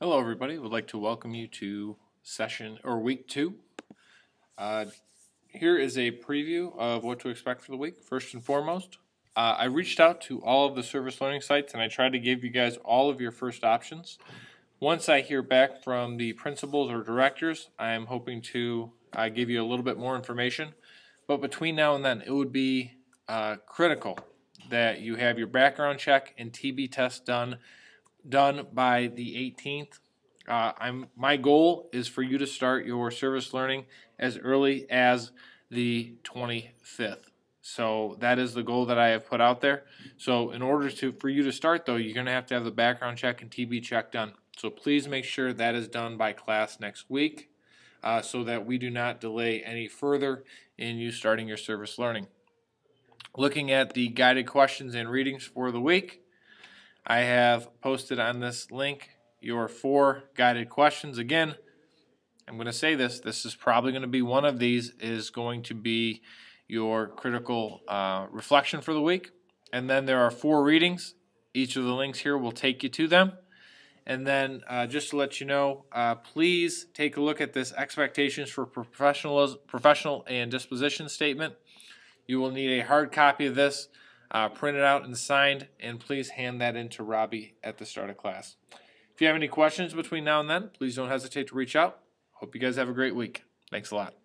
Hello, everybody. Would like to welcome you to session or week two. Uh, here is a preview of what to expect for the week. First and foremost, uh, I reached out to all of the service learning sites and I tried to give you guys all of your first options. Once I hear back from the principals or directors, I am hoping to uh, give you a little bit more information. But between now and then, it would be uh, critical that you have your background check and TB test done done by the 18th. Uh, I'm my goal is for you to start your service learning as early as the 25th. So that is the goal that I have put out there. So in order to for you to start though, you're going to have to have the background check and TB check done. So please make sure that is done by class next week, uh, so that we do not delay any further in you starting your service learning. Looking at the guided questions and readings for the week. I have posted on this link your four guided questions. Again, I'm going to say this, this is probably going to be one of these is going to be your critical uh, reflection for the week. And then there are four readings. Each of the links here will take you to them. And then uh, just to let you know, uh, please take a look at this expectations for professional, professional and disposition statement. You will need a hard copy of this uh, print it out and signed, and please hand that in to Robbie at the start of class. If you have any questions between now and then, please don't hesitate to reach out. Hope you guys have a great week. Thanks a lot.